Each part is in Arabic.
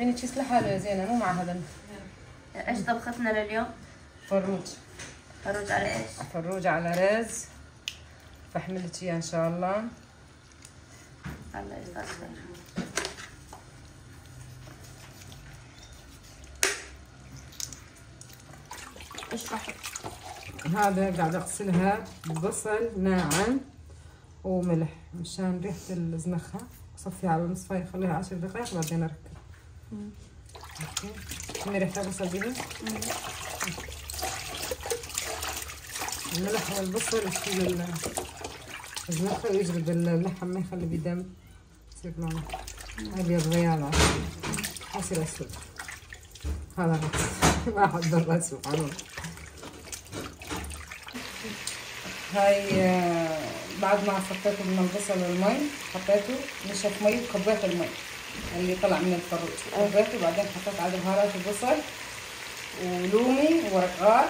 أعطيني تشيس لحاله يا زينة مو مع هذا إيش طبختنا لليوم؟ فروج. فروج على إيش؟ فروج على رز. فحملت اياه إن شاء الله. الله يجزاك خير إيش راح؟ هذا قاعد أغسلها ببصل ناعم وملح مشان ريحة الزنخة. اصفيها على نصفها اخليها عشر دقائق بعدين اركب البصل بيها الملح والبصل يشيل ال- الزنخة ويجلب اللحم ما يخلي بيه دم يصير لونه ابيض غيال يصير اسود هذا غلط ما احب الرز سبحان الله هاي بعد ما صفيته من البصل والمي حطيته نشف مي وكبيت المي اللي طلع من الفروج كبيته بعدين حطيت عليه بهارات البصل ولومي وورق غار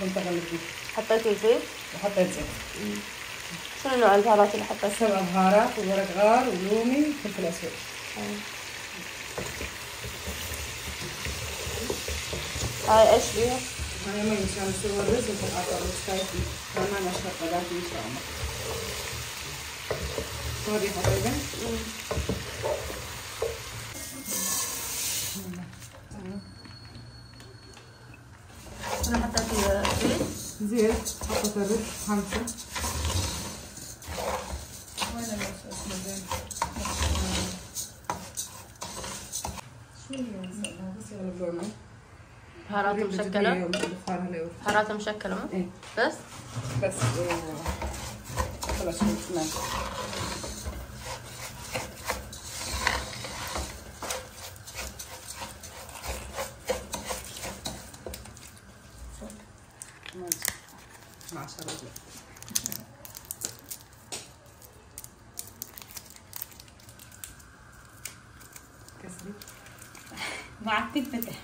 كنت أغلب بيه حطيتي زيت؟ وحطيت زيت. شنو نوع البهارات اللي حطيتها؟ سبع بهارات وورق غار ولومي وفلفل أسود. هاي إيش فيها؟ هاي مي مشان نسوي الرز وفقعات الرز كايفي كمان اشرب غداتي إن شاء الله. سوري حبايبي شنو حطيتي زيت؟ حطيت الرز لونه بهارات مشكلة؟ بهارات مشكلة بس؟ بس خلاص كسري مع تنفتح.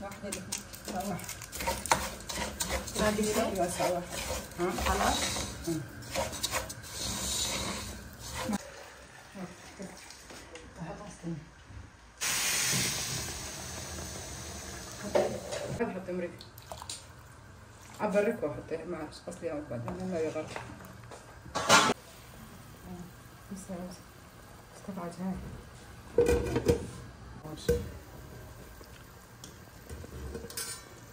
واحدة واحدة هذه زيت؟ واسع واحد. ها؟ خلاص. هذا عبرك واحط معلش اصلي أو بعدين لا يغرق بس بس استبعد هاي ماشي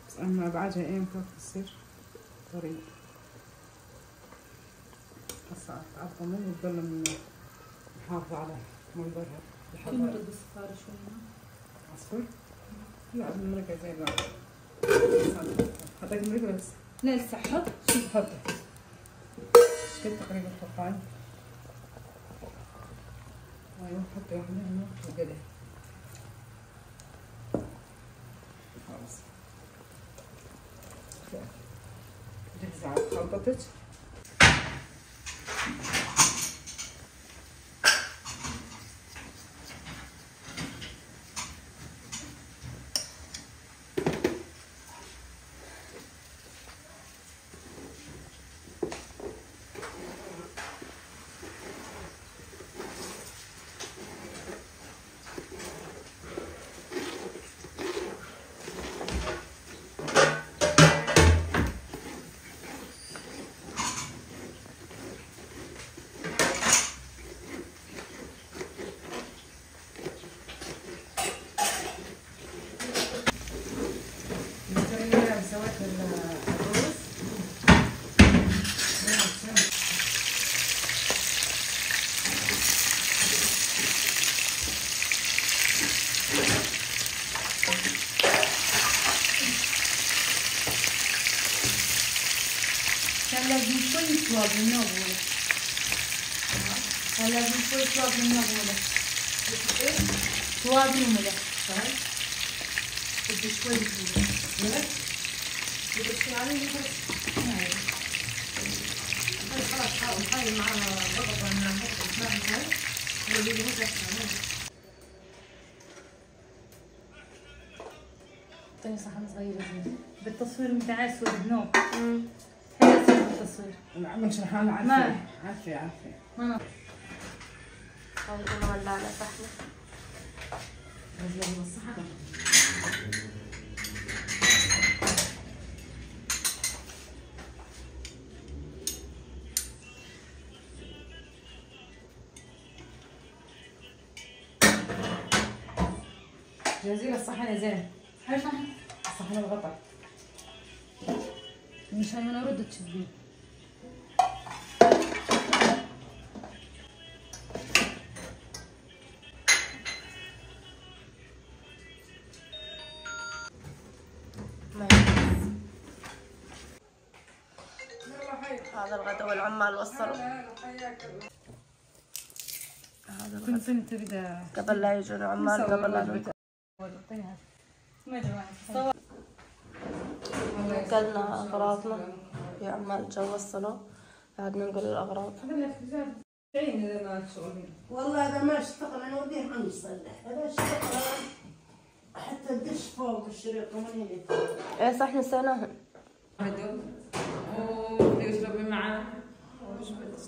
بس اما ابعدها إمتى تصير؟ طريق. هسه اتعظم وتضل من محافظة على منظرها. الحضاري الصفار شوي عصفور؟ لا المرقة زي ما حطيت المرقة بس لسه حط شوف كده تقريبا تقطعي أيوه حطي واحدة هنا وكده خلاص. على خلطتك نسوي سويت الرز كان لازم لازم شوي تواب من أوله تواب وملح بدي شوي ملح بدك شوي عليه هاي خلاص هاي مع ضغط من هاي واللي هو اعطيني صحن صغير زين بالتصوير بتاع اسود نو بالتصوير العمل شرحان ما- عارفه عارفه عارفه ما هاي أنا ولعنا صحنة يلا الصحن جهزي الصحن يا زين. هاي صحن. الصحن الغطا. مش هاي أنا ردت تشبيه هذا الغداء والعمال وصلوا هذا الغداء. كنت أنت بدأ. قبل لا يجون العمال قبل لا ما نقلنا أغراضنا. يا عمال جو وصلوا بعد ننقل الأغراض. ما والله إذا ما اشتغل أنا وديه عم يصلح إذا اشتغل حتى الدش فوق الشريط ومن هنا إيه صح نسيناهم. بامان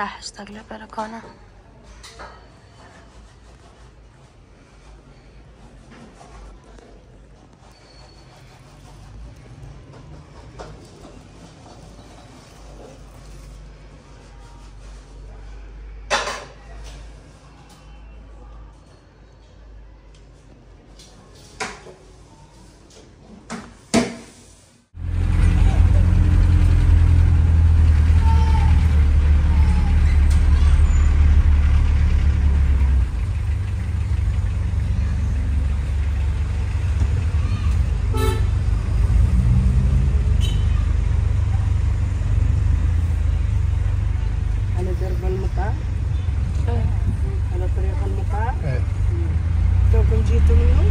راح اشتاق للبلكونة acredito, não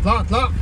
اطلع اطلع